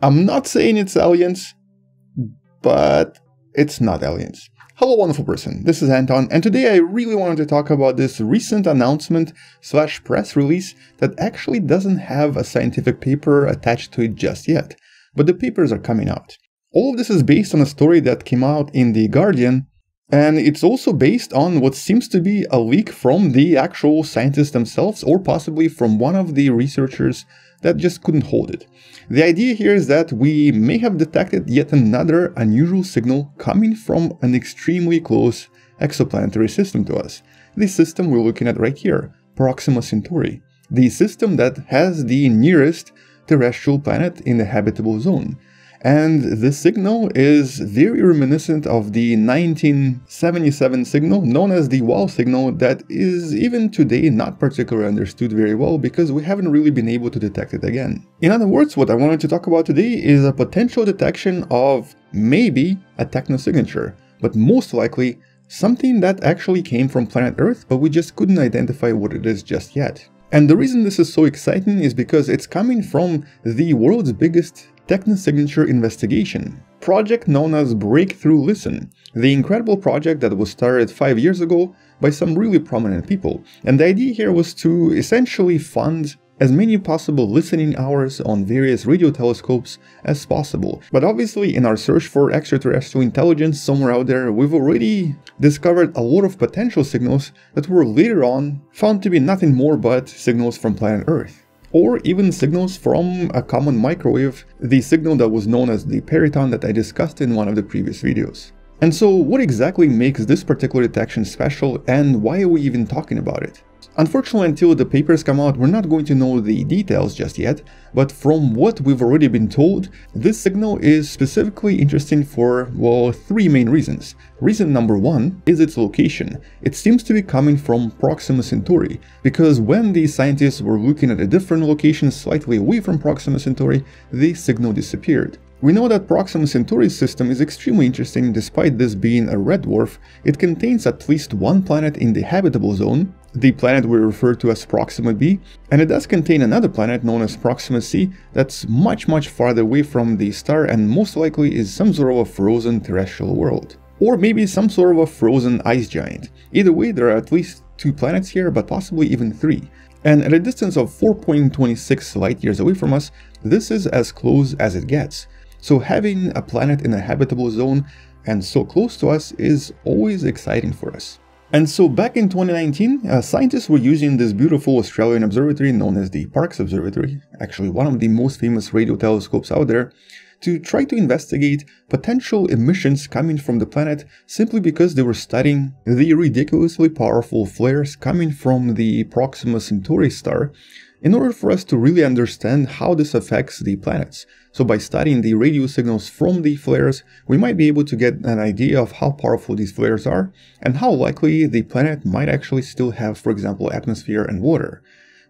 I'm not saying it's aliens, but it's not aliens. Hello wonderful person, this is Anton, and today I really wanted to talk about this recent announcement slash press release that actually doesn't have a scientific paper attached to it just yet, but the papers are coming out. All of this is based on a story that came out in The Guardian, and it's also based on what seems to be a leak from the actual scientists themselves, or possibly from one of the researchers that just couldn't hold it. The idea here is that we may have detected yet another unusual signal coming from an extremely close exoplanetary system to us. The system we're looking at right here, Proxima Centauri, the system that has the nearest terrestrial planet in the habitable zone. And the signal is very reminiscent of the 1977 signal known as the WOW signal that is even today not particularly understood very well because we haven't really been able to detect it again. In other words, what I wanted to talk about today is a potential detection of maybe a technosignature, but most likely something that actually came from planet Earth, but we just couldn't identify what it is just yet. And the reason this is so exciting is because it's coming from the world's biggest Technosignature investigation, project known as Breakthrough Listen, the incredible project that was started 5 years ago by some really prominent people. And the idea here was to essentially fund as many possible listening hours on various radio telescopes as possible. But obviously in our search for extraterrestrial intelligence somewhere out there, we've already discovered a lot of potential signals that were later on found to be nothing more but signals from planet Earth or even signals from a common microwave, the signal that was known as the peryton that I discussed in one of the previous videos. And so what exactly makes this particular detection special and why are we even talking about it? Unfortunately, until the papers come out, we're not going to know the details just yet, but from what we've already been told, this signal is specifically interesting for, well, three main reasons. Reason number one is its location. It seems to be coming from Proxima Centauri, because when the scientists were looking at a different location slightly away from Proxima Centauri, the signal disappeared. We know that Proxima Centauri's system is extremely interesting despite this being a red dwarf, it contains at least one planet in the habitable zone, the planet we refer to as Proxima b, and it does contain another planet known as Proxima c that's much much farther away from the star and most likely is some sort of a frozen terrestrial world. Or maybe some sort of a frozen ice giant. Either way, there are at least two planets here, but possibly even three. And at a distance of 4.26 light years away from us, this is as close as it gets. So having a planet in a habitable zone and so close to us is always exciting for us. And so back in 2019, uh, scientists were using this beautiful Australian observatory known as the Parkes Observatory, actually one of the most famous radio telescopes out there, to try to investigate potential emissions coming from the planet simply because they were studying the ridiculously powerful flares coming from the Proxima Centauri star in order for us to really understand how this affects the planets. So by studying the radio signals from the flares, we might be able to get an idea of how powerful these flares are and how likely the planet might actually still have, for example, atmosphere and water.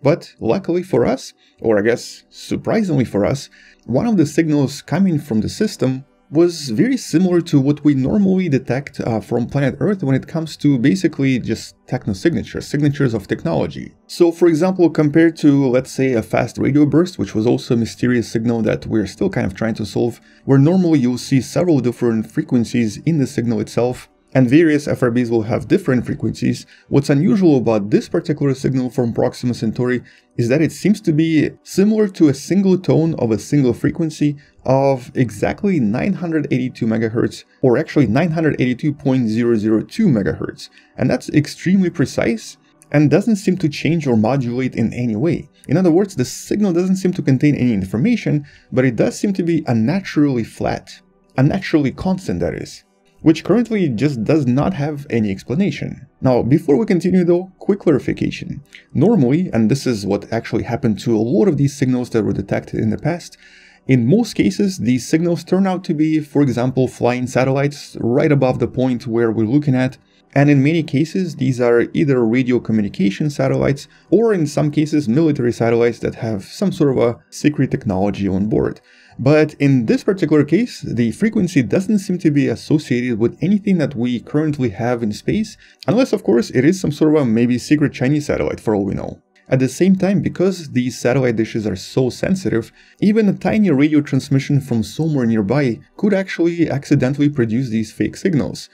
But luckily for us, or I guess surprisingly for us, one of the signals coming from the system was very similar to what we normally detect uh, from planet Earth when it comes to basically just technosignatures, signatures signatures of technology. So for example, compared to let's say a fast radio burst, which was also a mysterious signal that we're still kind of trying to solve, where normally you'll see several different frequencies in the signal itself, and various FRBs will have different frequencies, what's unusual about this particular signal from Proxima Centauri is that it seems to be similar to a single tone of a single frequency of exactly 982 MHz, or actually 982.002 MHz, and that's extremely precise and doesn't seem to change or modulate in any way. In other words, the signal doesn't seem to contain any information, but it does seem to be unnaturally flat, unnaturally constant that is which currently just does not have any explanation. Now, before we continue though, quick clarification. Normally, and this is what actually happened to a lot of these signals that were detected in the past, in most cases, these signals turn out to be, for example, flying satellites right above the point where we're looking at, and in many cases, these are either radio communication satellites or in some cases military satellites that have some sort of a secret technology on board. But in this particular case, the frequency doesn't seem to be associated with anything that we currently have in space, unless of course it is some sort of a maybe secret Chinese satellite for all we know. At the same time, because these satellite dishes are so sensitive, even a tiny radio transmission from somewhere nearby could actually accidentally produce these fake signals.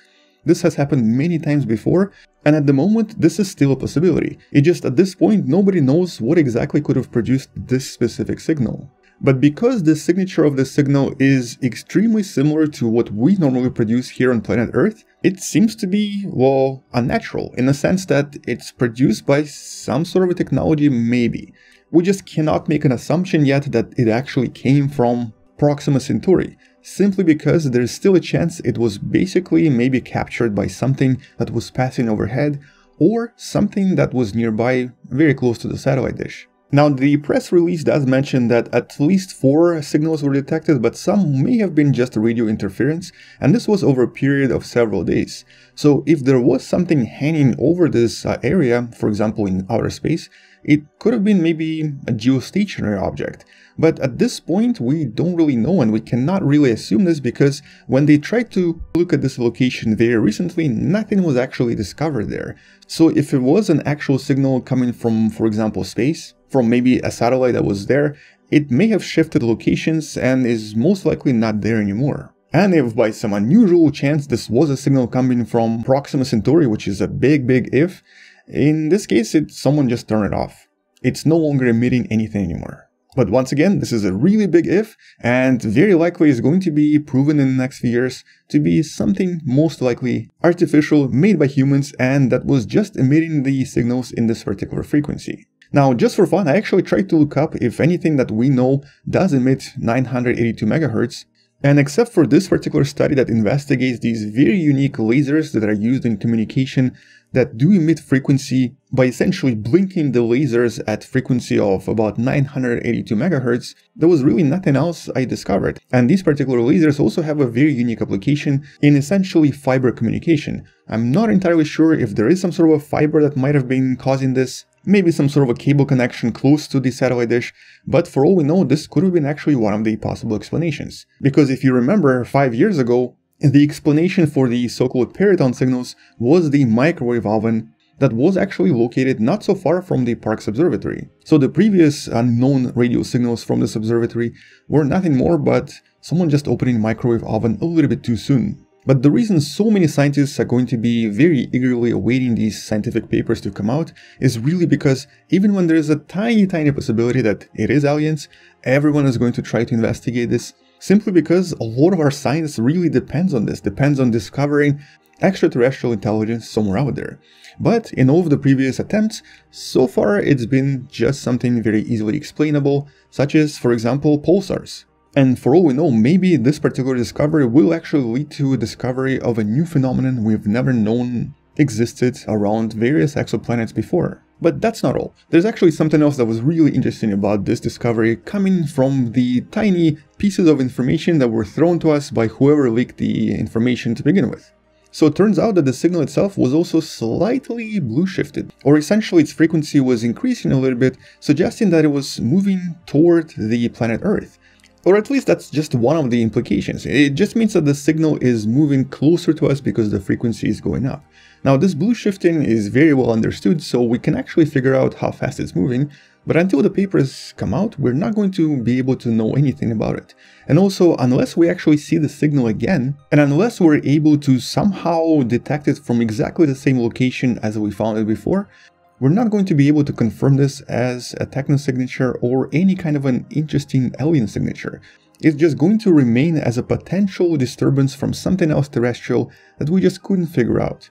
This has happened many times before, and at the moment this is still a possibility. It just at this point nobody knows what exactly could have produced this specific signal. But because the signature of the signal is extremely similar to what we normally produce here on planet Earth, it seems to be, well, unnatural, in the sense that it's produced by some sort of a technology maybe. We just cannot make an assumption yet that it actually came from Proxima Centauri, simply because there's still a chance it was basically maybe captured by something that was passing overhead or something that was nearby very close to the satellite dish. Now, the press release does mention that at least four signals were detected, but some may have been just radio interference, and this was over a period of several days. So if there was something hanging over this uh, area, for example in outer space, it could have been maybe a geostationary object. But at this point, we don't really know and we cannot really assume this because when they tried to look at this location very recently, nothing was actually discovered there. So if it was an actual signal coming from, for example, space, from maybe a satellite that was there, it may have shifted locations and is most likely not there anymore. And if by some unusual chance this was a signal coming from Proxima Centauri, which is a big, big if, in this case, it, someone just turned it off. It's no longer emitting anything anymore. But once again, this is a really big if, and very likely is going to be proven in the next few years to be something most likely artificial made by humans and that was just emitting the signals in this particular frequency. Now, just for fun, I actually tried to look up if anything that we know does emit 982 MHz, and except for this particular study that investigates these very unique lasers that are used in communication that do emit frequency by essentially blinking the lasers at frequency of about 982 MHz, there was really nothing else I discovered. And these particular lasers also have a very unique application in essentially fiber communication. I'm not entirely sure if there is some sort of a fiber that might have been causing this, maybe some sort of a cable connection close to the satellite dish, but for all we know, this could have been actually one of the possible explanations. Because if you remember, five years ago, the explanation for the so-called peryton signals was the microwave oven that was actually located not so far from the Parkes Observatory. So the previous unknown radio signals from this observatory were nothing more but someone just opening microwave oven a little bit too soon. But the reason so many scientists are going to be very eagerly awaiting these scientific papers to come out is really because even when there is a tiny tiny possibility that it is aliens, everyone is going to try to investigate this simply because a lot of our science really depends on this, depends on discovering extraterrestrial intelligence somewhere out there. But in all of the previous attempts, so far it's been just something very easily explainable, such as, for example, pulsars. And for all we know, maybe this particular discovery will actually lead to a discovery of a new phenomenon we've never known existed around various exoplanets before. But that's not all. There's actually something else that was really interesting about this discovery coming from the tiny pieces of information that were thrown to us by whoever leaked the information to begin with. So it turns out that the signal itself was also slightly blue shifted, or essentially its frequency was increasing a little bit, suggesting that it was moving toward the planet Earth. Or at least that's just one of the implications. It just means that the signal is moving closer to us because the frequency is going up. Now this blue shifting is very well understood, so we can actually figure out how fast it's moving, but until the papers come out, we're not going to be able to know anything about it. And also, unless we actually see the signal again, and unless we're able to somehow detect it from exactly the same location as we found it before, we're not going to be able to confirm this as a techno signature or any kind of an interesting alien signature. It's just going to remain as a potential disturbance from something else terrestrial that we just couldn't figure out.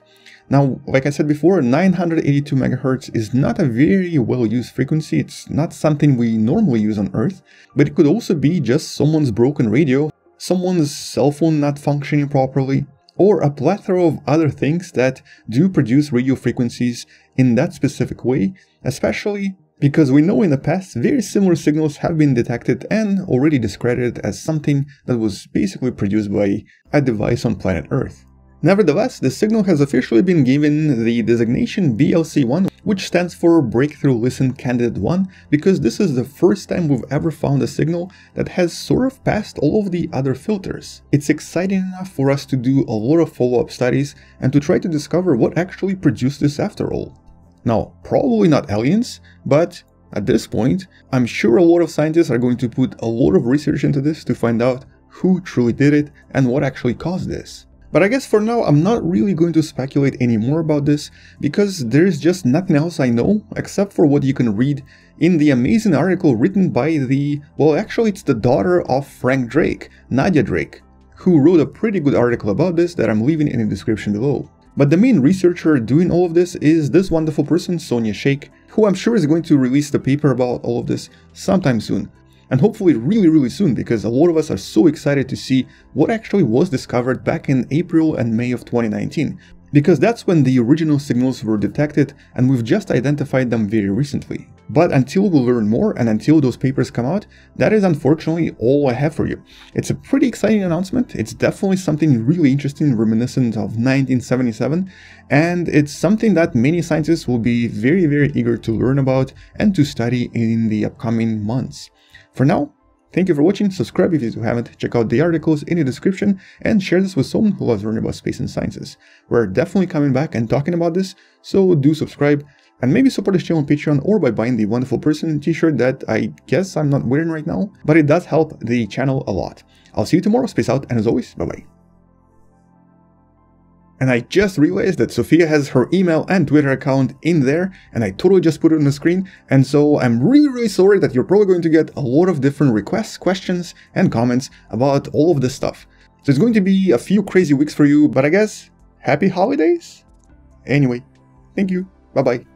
Now, like I said before, 982 MHz is not a very well used frequency, it's not something we normally use on Earth, but it could also be just someone's broken radio, someone's cell phone not functioning properly, or a plethora of other things that do produce radio frequencies in that specific way, especially because we know in the past very similar signals have been detected and already discredited as something that was basically produced by a device on planet Earth. Nevertheless, the signal has officially been given the designation BLC1, which stands for Breakthrough Listen Candidate 1, because this is the first time we've ever found a signal that has sort of passed all of the other filters. It's exciting enough for us to do a lot of follow-up studies and to try to discover what actually produced this after all. Now, probably not aliens, but at this point, I'm sure a lot of scientists are going to put a lot of research into this to find out who truly did it and what actually caused this. But I guess for now I'm not really going to speculate anymore about this because there's just nothing else I know except for what you can read in the amazing article written by the, well actually it's the daughter of Frank Drake, Nadia Drake, who wrote a pretty good article about this that I'm leaving in the description below. But the main researcher doing all of this is this wonderful person, Sonia Sheikh, who I'm sure is going to release the paper about all of this sometime soon and hopefully really really soon because a lot of us are so excited to see what actually was discovered back in April and May of 2019 because that's when the original signals were detected and we've just identified them very recently. But until we learn more and until those papers come out, that is unfortunately all I have for you. It's a pretty exciting announcement, it's definitely something really interesting reminiscent of 1977, and it's something that many scientists will be very very eager to learn about and to study in the upcoming months. For now, thank you for watching, subscribe if you haven't, check out the articles in the description, and share this with someone who loves learning about space and sciences. We're definitely coming back and talking about this, so do subscribe, and maybe support this channel on Patreon or by buying the Wonderful Person t-shirt that I guess I'm not wearing right now, but it does help the channel a lot. I'll see you tomorrow, space out, and as always, bye bye. And I just realized that Sofia has her email and Twitter account in there, and I totally just put it on the screen, and so I'm really really sorry that you're probably going to get a lot of different requests, questions, and comments about all of this stuff. So it's going to be a few crazy weeks for you, but I guess, happy holidays? Anyway, thank you, bye bye.